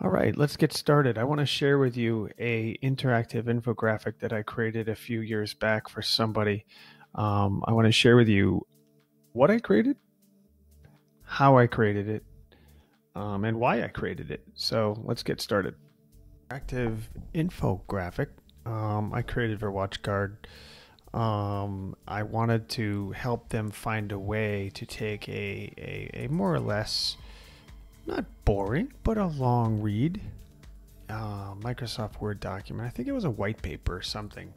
All right, let's get started. I want to share with you a interactive infographic that I created a few years back for somebody. Um, I want to share with you what I created, how I created it, um, and why I created it. So let's get started. Interactive infographic um, I created for WatchGuard. Um, I wanted to help them find a way to take a, a, a more or less not boring, but a long read. Uh, Microsoft Word document. I think it was a white paper or something.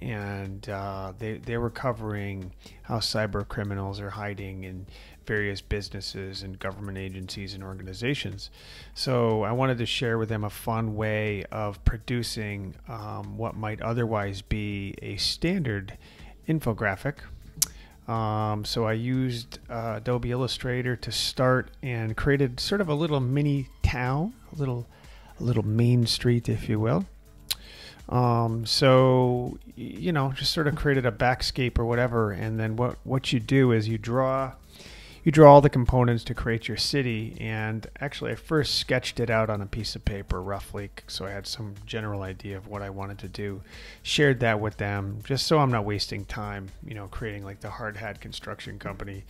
And uh, they, they were covering how cyber criminals are hiding in various businesses and government agencies and organizations. So I wanted to share with them a fun way of producing um, what might otherwise be a standard infographic um, so I used uh, Adobe Illustrator to start and created sort of a little mini town, a little, a little main street, if you will. Um, so you know, just sort of created a backscape or whatever, and then what what you do is you draw you draw all the components to create your city. And actually, I first sketched it out on a piece of paper roughly, so I had some general idea of what I wanted to do. Shared that with them, just so I'm not wasting time, you know, creating like the hard hat construction company.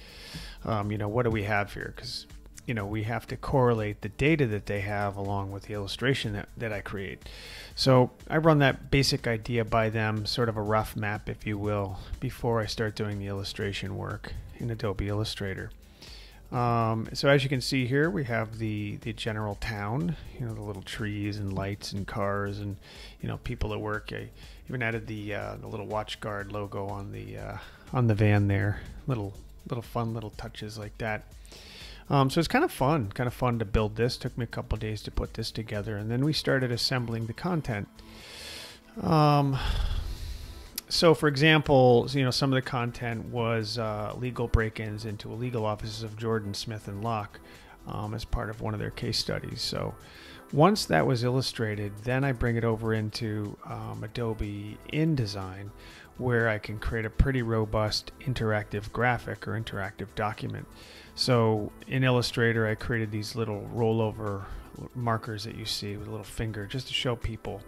Um, you know, what do we have here? Because you know we have to correlate the data that they have along with the illustration that, that I create. So I run that basic idea by them, sort of a rough map, if you will, before I start doing the illustration work in Adobe Illustrator. Um, so as you can see here, we have the the general town. You know, the little trees and lights and cars and you know people at work. I even added the uh, the little WatchGuard logo on the uh, on the van there. Little little fun little touches like that. Um, so it's kind of fun, kind of fun to build this. Took me a couple days to put this together, and then we started assembling the content. Um, so for example, you know, some of the content was uh, legal break-ins into illegal offices of Jordan Smith and Locke um, as part of one of their case studies. So once that was illustrated, then I bring it over into um, Adobe InDesign, where I can create a pretty robust interactive graphic or interactive document. So in Illustrator, I created these little rollover markers that you see with a little finger just to show people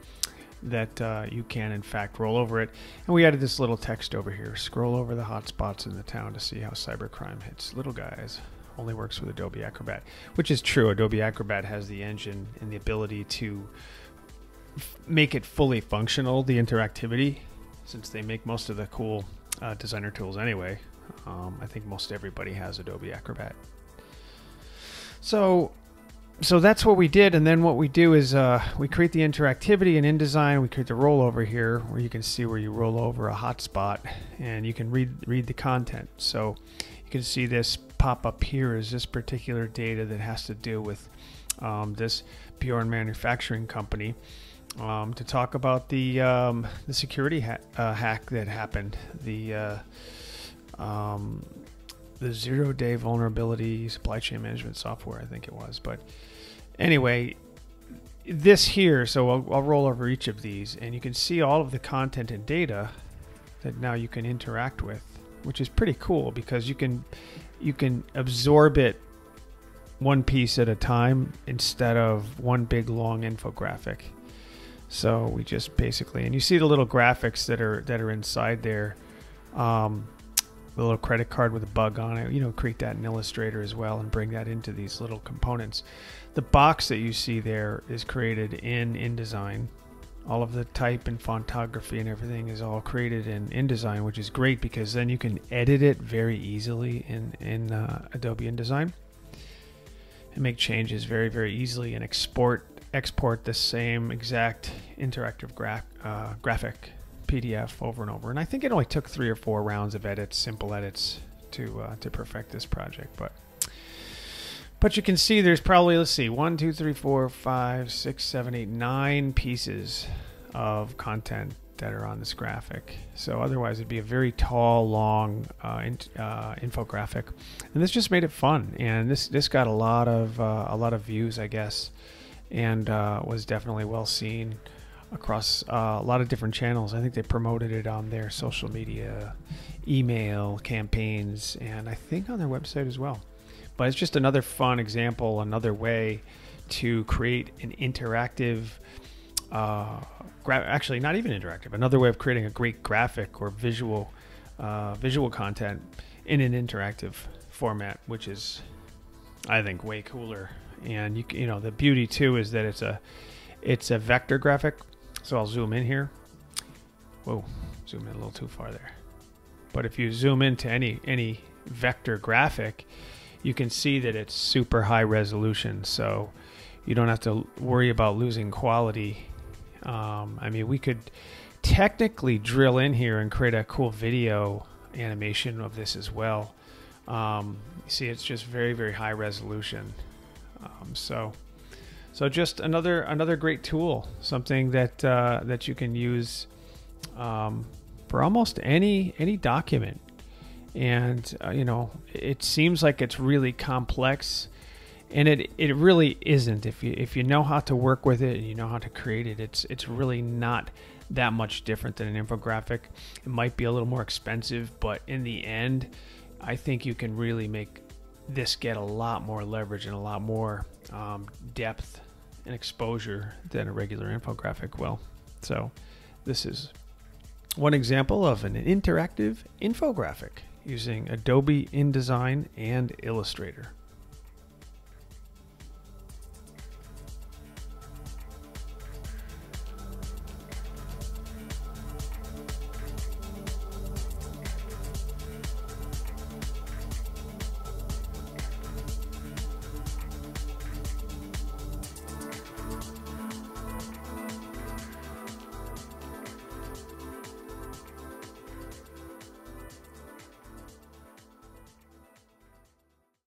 that uh, you can in fact roll over it. And we added this little text over here. Scroll over the hotspots in the town to see how cybercrime hits little guys. Only works with Adobe Acrobat, which is true. Adobe Acrobat has the engine and the ability to make it fully functional, the interactivity, since they make most of the cool uh, designer tools anyway. Um, I think most everybody has Adobe Acrobat. So so that's what we did and then what we do is uh, we create the interactivity in InDesign. We create the rollover here where you can see where you roll over a hotspot and you can read read the content. So you can see this pop up here is this particular data that has to do with um, this Bjorn manufacturing company um, to talk about the um, the security ha uh, hack that happened the uh, um, the zero day vulnerability supply chain management software I think it was but Anyway, this here, so I'll, I'll, roll over each of these and you can see all of the content and data that now you can interact with, which is pretty cool because you can you can absorb it one piece at a time instead of one big long infographic. So we just basically, and you see the little graphics that are that are inside there. Um, the little credit card with a bug on it, you know, create that in Illustrator as well and bring that into these little components. The box that you see there is created in InDesign. All of the type and fontography and everything is all created in InDesign, which is great because then you can edit it very easily in, in uh, Adobe InDesign and make changes very, very easily and export export the same exact interactive gra uh, graphic PDF over and over. And I think it only took three or four rounds of edits, simple edits, to uh, to perfect this project. But but you can see there's probably let's see one, two, three, four, five, six, seven, eight, nine pieces of content that are on this graphic. So otherwise, it'd be a very tall, long uh, in, uh, infographic, and this just made it fun. And this this got a lot of uh, a lot of views, I guess, and uh, was definitely well seen across uh, a lot of different channels. I think they promoted it on their social media, email campaigns, and I think on their website as well. But it's just another fun example, another way to create an interactive, uh, gra- actually not even interactive, another way of creating a great graphic or visual, uh, visual content in an interactive format, which is, I think, way cooler. And you, you know, the beauty too is that it's a, it's a vector graphic. So I'll zoom in here. Whoa, zoom in a little too far there. But if you zoom into any any vector graphic, you can see that it's super high resolution. So you don't have to worry about losing quality. Um, I mean, we could technically drill in here and create a cool video animation of this as well. Um, see, it's just very, very high resolution. Um, so, so just another another great tool, something that uh, that you can use um, for almost any any document. And uh, you know, it seems like it's really complex, and it it really isn't. If you if you know how to work with it and you know how to create it, it's it's really not that much different than an infographic. It might be a little more expensive, but in the end, I think you can really make this get a lot more leverage and a lot more um, depth and exposure than a regular infographic will. So, this is one example of an interactive infographic using Adobe InDesign and Illustrator.